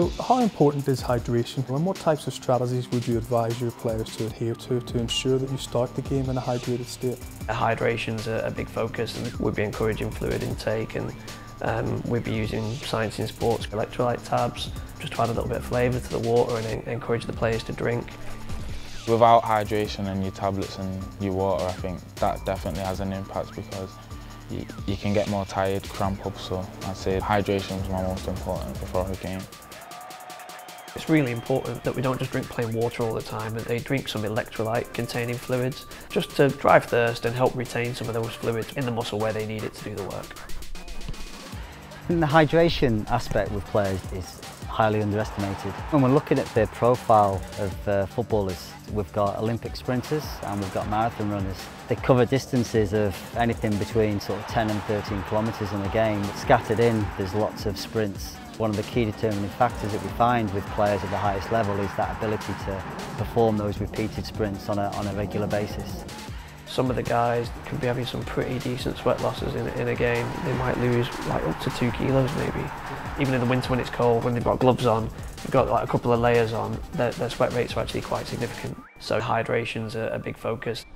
So how important is hydration and what types of strategies would you advise your players to adhere to to ensure that you start the game in a hydrated state? Hydration's a, a big focus and we'd be encouraging fluid intake and um, we'd be using Science in Sports electrolyte tabs just to add a little bit of flavour to the water and encourage the players to drink. Without hydration and your tablets and your water, I think that definitely has an impact because you, you can get more tired, cramp up, so I'd say hydration is my most important before a game. It's really important that we don't just drink plain water all the time and they drink some electrolyte containing fluids just to drive thirst and help retain some of those fluids in the muscle where they need it to do the work. the hydration aspect with players is highly underestimated. When we're looking at the profile of uh, footballers, we've got Olympic sprinters and we've got marathon runners. They cover distances of anything between sort of 10 and 13 kilometres in a game. Scattered in, there's lots of sprints one of the key determining factors that we find with players at the highest level is that ability to perform those repeated sprints on a, on a regular basis. Some of the guys can be having some pretty decent sweat losses in, in a game. They might lose like up to two kilos maybe. Even in the winter when it's cold, when they've got gloves on, they've got like a couple of layers on, their, their sweat rates are actually quite significant. So hydration's a, a big focus.